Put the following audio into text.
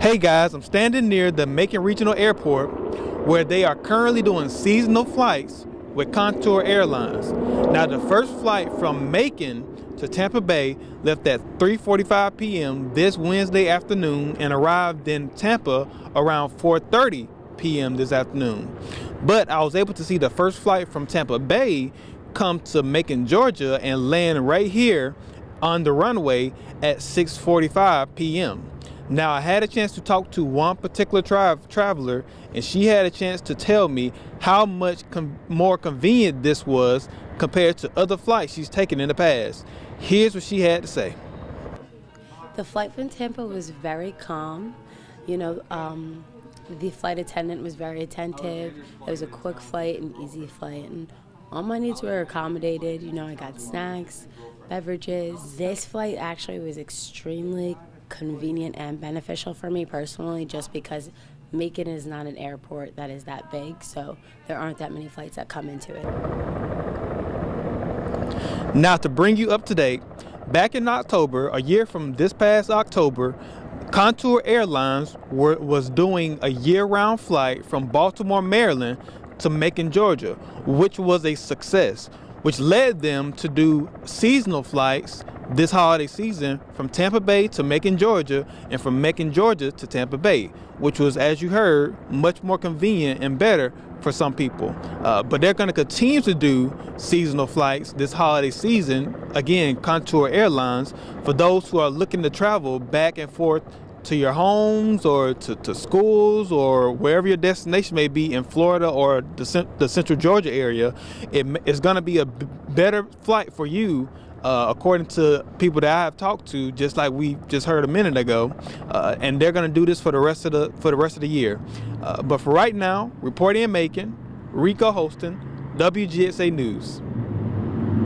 Hey guys, I'm standing near the Macon Regional Airport where they are currently doing seasonal flights with Contour Airlines. Now the first flight from Macon to Tampa Bay left at 3:45 p.m. this Wednesday afternoon and arrived in Tampa around 4:30 p.m. this afternoon. But I was able to see the first flight from Tampa Bay come to Macon, Georgia and land right here on the runway at 6:45 p.m. Now, I had a chance to talk to one particular tra- traveler, and she had a chance to tell me how much com- more convenient this was compared to other flights she's taken in the past. Here's what she had to say. The flight from Tampa was very calm. You know, um, the flight attendant was very attentive. It was a quick flight, an easy flight, and all my needs were accommodated. You know, I got snacks, beverages. This flight actually was extremely convenient and beneficial for me personally just because Macon is not an airport that is that big, so there aren't that many flights that come into it. Now, to bring you up to date, back in October, a year from this past October, Contour Airlines were, was doing a year round flight from Baltimore, Maryland to Macon, Georgia, which was a success, which led them to do seasonal flights this holiday season from Tampa Bay to Macon, Georgia, and from Macon, Georgia to Tampa Bay, which was, as you heard, much more convenient and better for some people. Uh, but they're going to continue to do seasonal flights this holiday season. Again, Contour Airlines, for those who are looking to travel back and forth to your homes or to, to schools or wherever your destination may be in Florida or the, the central Georgia area, it, it's going to be a better flight for you uh, according to people that I have talked to, just like we just heard a minute ago, uh, and they're going to do this for the rest of the for the rest of the year. Uh, but for right now, reporting in Macon, Ricco Holston, WGXA News.